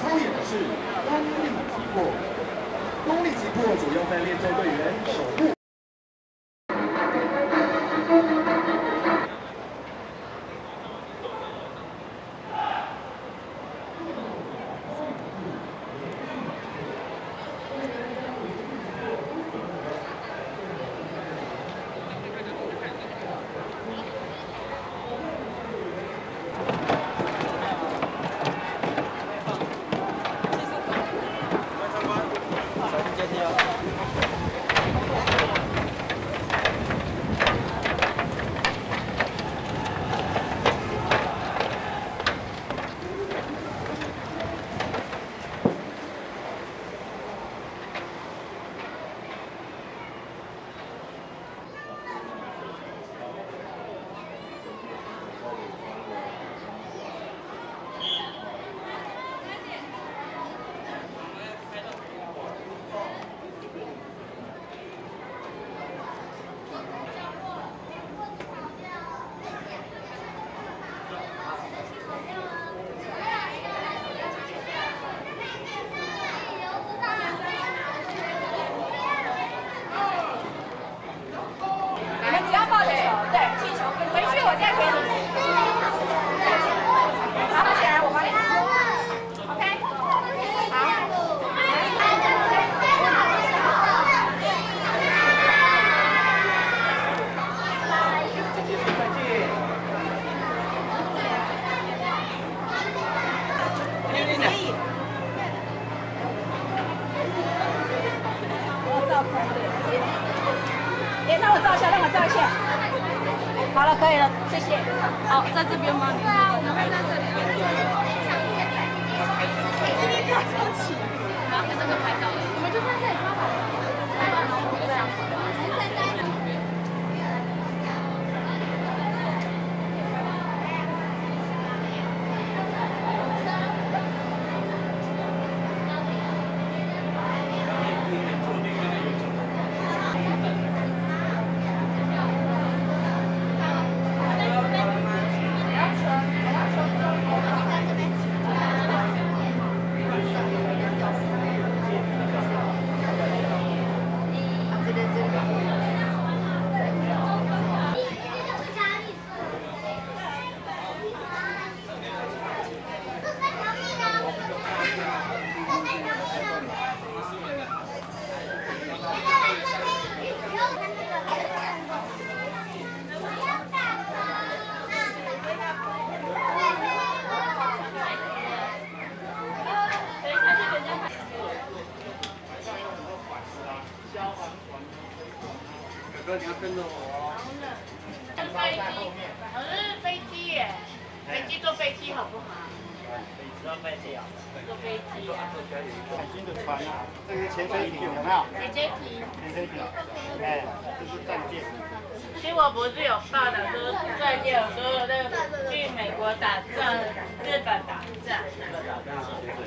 操演的是攻力击破，攻力击破主要在练就队员手部。哥，你要跟着我哦。飞机，我是飞机耶，飞机坐飞机好不好？坐飞机啊？坐飞机啊。海军的船啊，这个潜水艇有没有？姐姐艇。潜水艇，哎，这是战舰。其实我不是有报道说战舰有时候那个去美国打仗，日本打仗。日本打仗，对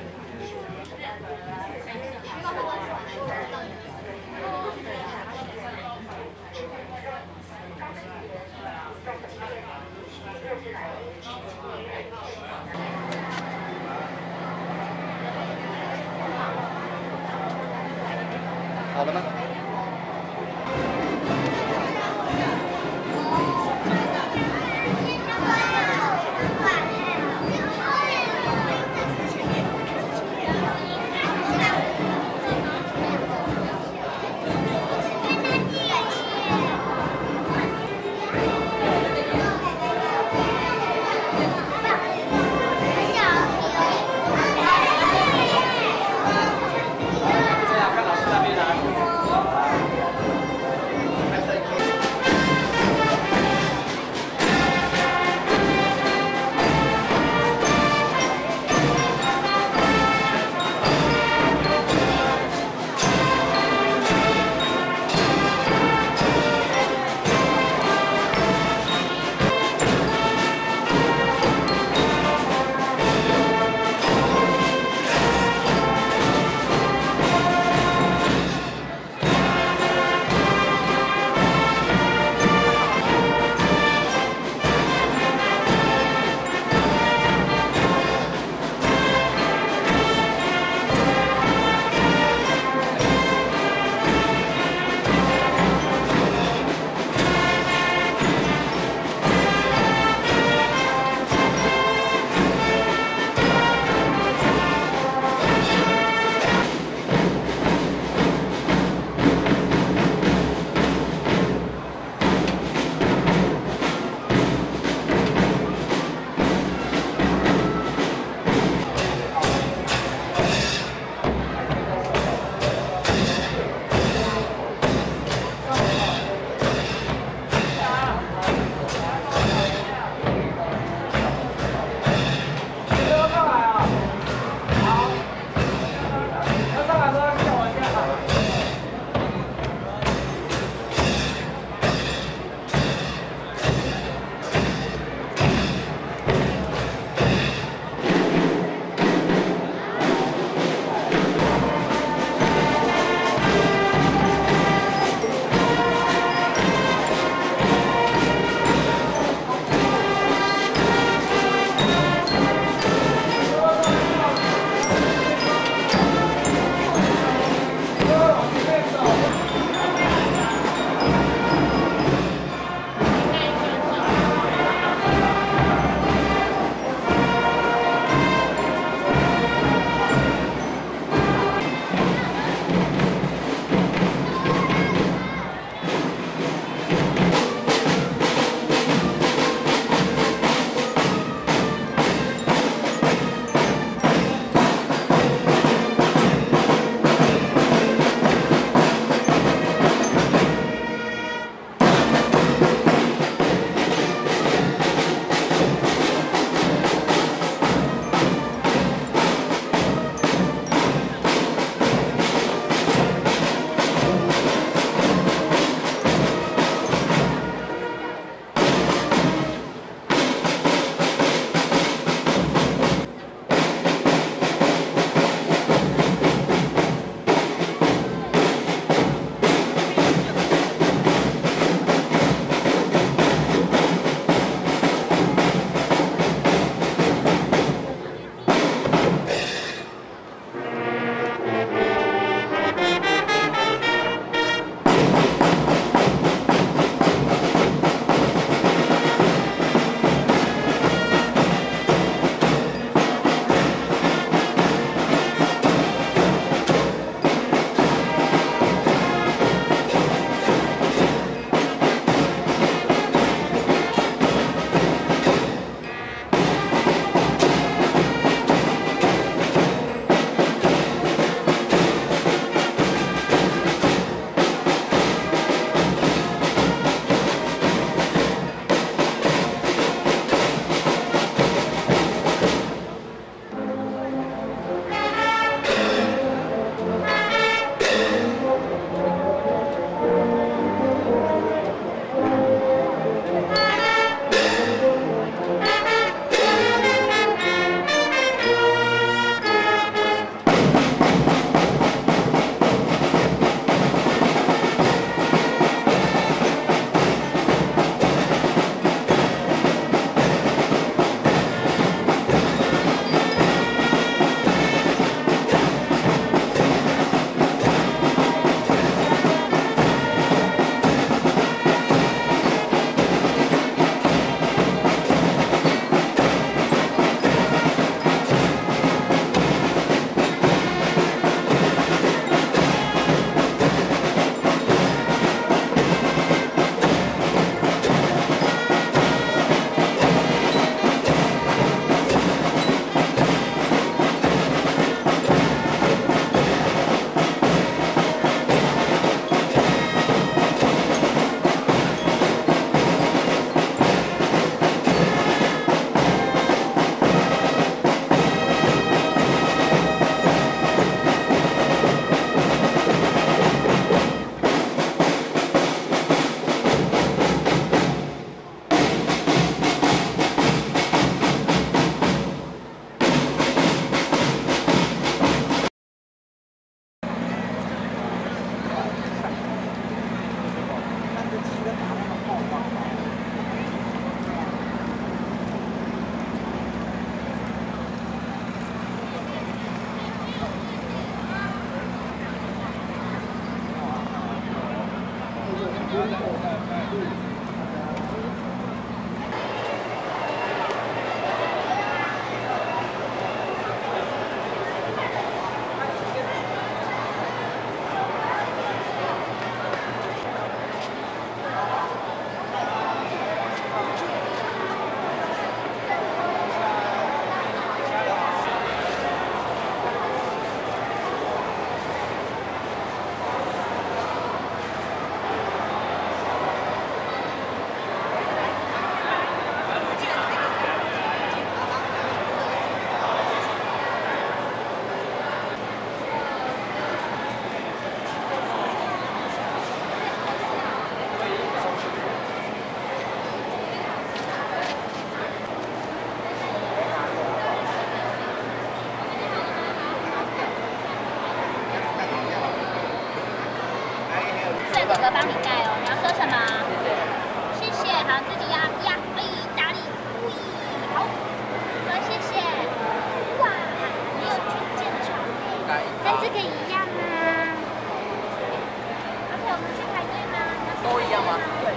对，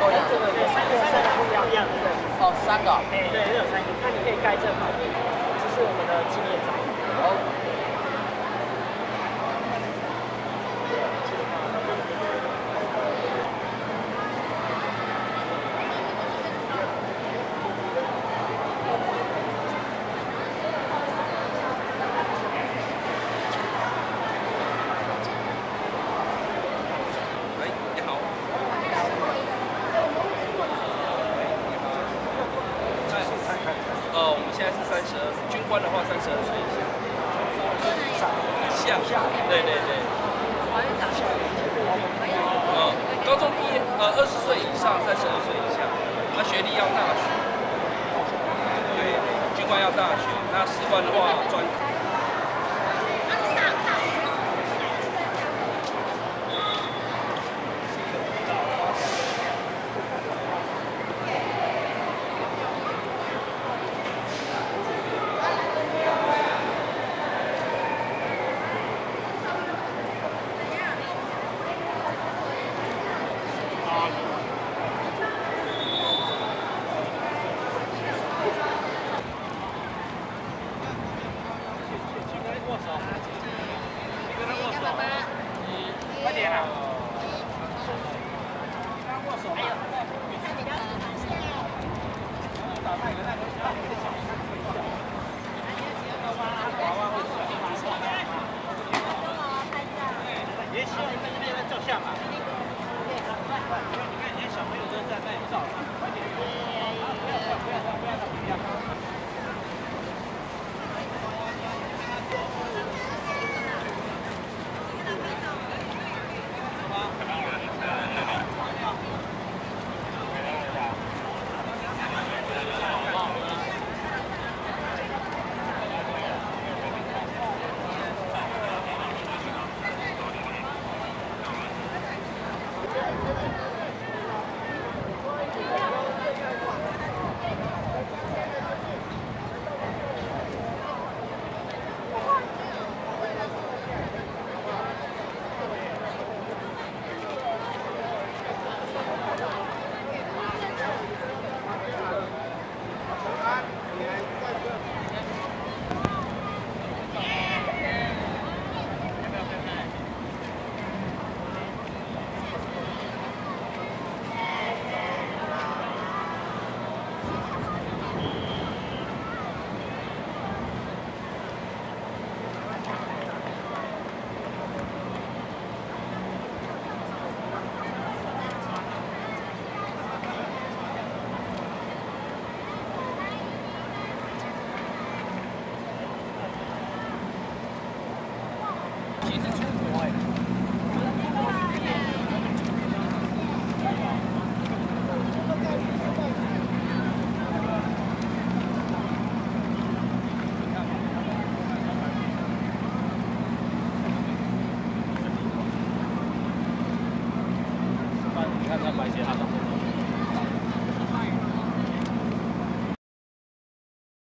哦一样。这个有三个，三个不一样。一。哦，三个。对，这有三个。那你可以盖这块，这是我们的纪念章。对对对。